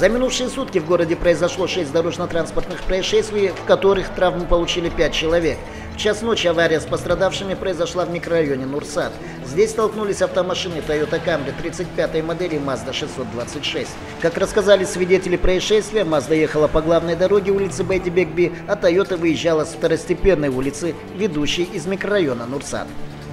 За минувшие сутки в городе произошло 6 дорожно-транспортных происшествий, в которых травму получили 5 человек. В час ночи авария с пострадавшими произошла в микрорайоне Нурсад. Здесь столкнулись автомашины Toyota Camry 35 модели Mazda 626. Как рассказали свидетели происшествия, Mazda ехала по главной дороге улицы Бэйди Бекби, а Toyota выезжала с второстепенной улицы, ведущей из микрорайона Нурсад.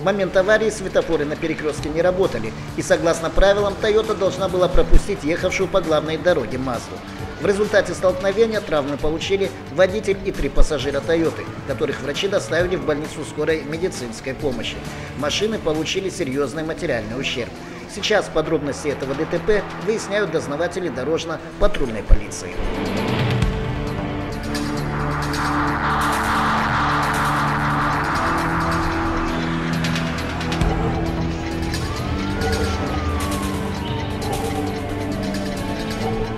Момент аварии светофоры на перекрестке не работали, и согласно правилам Toyota должна была пропустить ехавшую по главной дороге Мазду. В результате столкновения травмы получили водитель и три пассажира Тойоты, которых врачи доставили в больницу скорой медицинской помощи. Машины получили серьезный материальный ущерб. Сейчас подробности этого ДТП выясняют дознаватели дорожно-патрульной полиции. Thank you.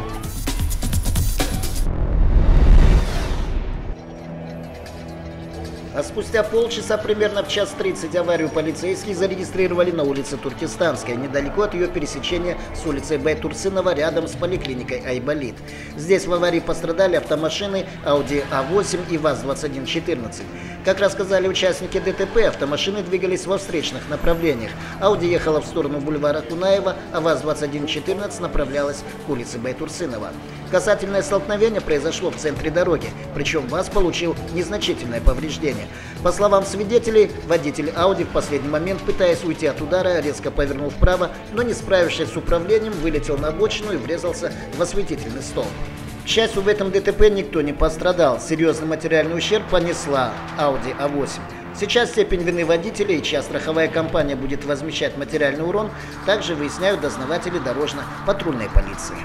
А спустя полчаса, примерно в час 30, аварию полицейские зарегистрировали на улице Туркестанская, недалеко от ее пересечения с улицей Байтурсынова, рядом с поликлиникой Айболит. Здесь в аварии пострадали автомашины Audi A8 и ВАЗ-2114. Как рассказали участники ДТП, автомашины двигались во встречных направлениях. Audi ехала в сторону бульвара Кунаева, а ВАЗ-2114 направлялась к улице Байтурсынова. Касательное столкновение произошло в центре дороги, причем ВАЗ получил незначительное повреждение. По словам свидетелей, водитель Ауди в последний момент, пытаясь уйти от удара, резко повернул вправо, но не справившись с управлением, вылетел на обочину и врезался в осветительный столб. К счастью, в этом ДТП никто не пострадал. Серьезный материальный ущерб понесла Audi A8. Сейчас степень вины водителя и чья страховая компания будет возмещать материальный урон, также выясняют дознаватели дорожно-патрульной полиции.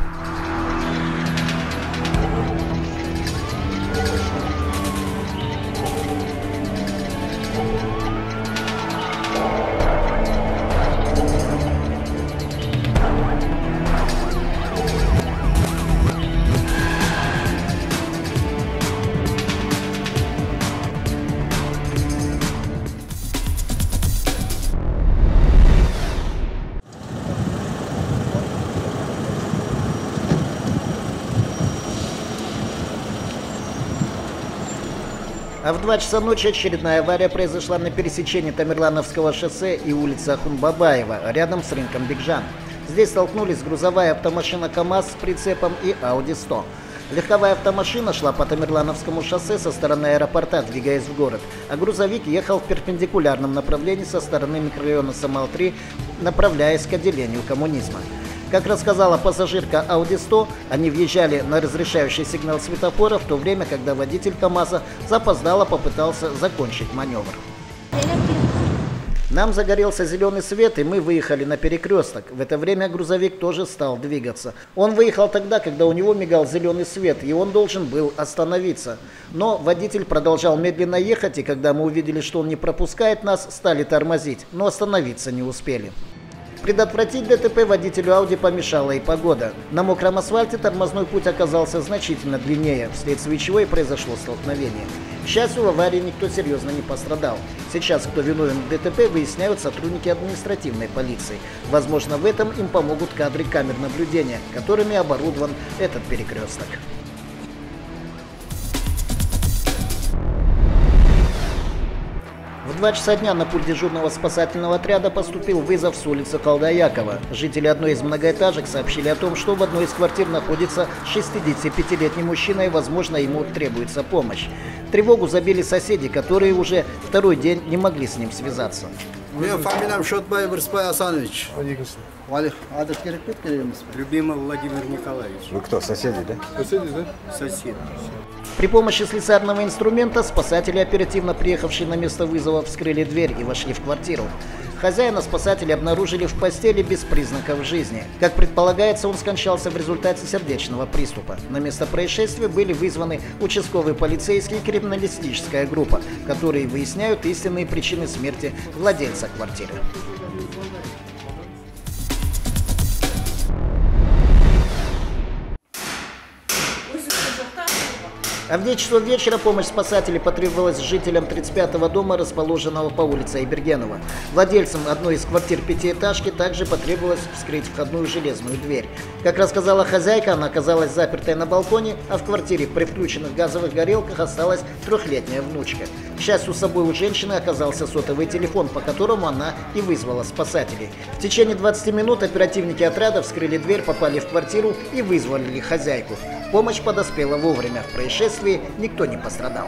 А в 2 часа ночи очередная авария произошла на пересечении Тамерлановского шоссе и улицы Ахунбабаева, рядом с рынком Бигжан. Здесь столкнулись грузовая автомашина КАМАЗ с прицепом и Audi 100. Легковая автомашина шла по Тамерлановскому шоссе со стороны аэропорта, двигаясь в город, а грузовик ехал в перпендикулярном направлении со стороны микрорайона Самал-3, направляясь к отделению коммунизма. Как рассказала пассажирка Audi 100, они въезжали на разрешающий сигнал светофора в то время, когда водитель КАМАЗа запоздало попытался закончить маневр. Нам загорелся зеленый свет, и мы выехали на перекресток. В это время грузовик тоже стал двигаться. Он выехал тогда, когда у него мигал зеленый свет, и он должен был остановиться. Но водитель продолжал медленно ехать, и когда мы увидели, что он не пропускает нас, стали тормозить, но остановиться не успели. Предотвратить ДТП водителю Ауди помешала и погода. На мокром асфальте тормозной путь оказался значительно длиннее, вследствие чего и произошло столкновение. К счастью, в аварии никто серьезно не пострадал. Сейчас, кто виновен в ДТП, выясняют сотрудники административной полиции. Возможно, в этом им помогут кадры камер наблюдения, которыми оборудован этот перекресток. В 2 часа дня на пульт дежурного спасательного отряда поступил вызов с улицы Колдаякова. Жители одной из многоэтажек сообщили о том, что в одной из квартир находится 65-летний мужчина и, возможно, ему требуется помощь. Тревогу забили соседи, которые уже второй день не могли с ним связаться. Мен фамилиям Шотбаев Рыспай Асанович. Адрес керек пе береміз бе? Любимый Владимир Николаевич. Вы кто, соседи, да? Соседи, да? Сосед. При помощи слесарного инструмента спасатели, оперативно приехавшие на место вызова, вскрыли дверь и вошли в квартиру. Хозяина спасатели обнаружили в постели без признаков жизни. Как предполагается, он скончался в результате сердечного приступа. На место происшествия были вызваны участковые полицейские и криминалистическая группа, которые выясняют истинные причины смерти владельца квартиры. А в 9 часов вечера помощь спасателей потребовалась жителям 35-го дома, расположенного по улице Айбергенова. Владельцам одной из квартир пятиэтажки также потребовалось вскрыть входную железную дверь. Как рассказала хозяйка, она оказалась запертой на балконе, а в квартире при включенных газовых горелках осталась трехлетняя внучка. К счастью, с собой у женщины оказался сотовый телефон, по которому она и вызвала спасателей. В течение 20 минут оперативники отряда вскрыли дверь, попали в квартиру и вызвали хозяйку. Помощь подоспела вовремя. В происшествии никто не пострадал.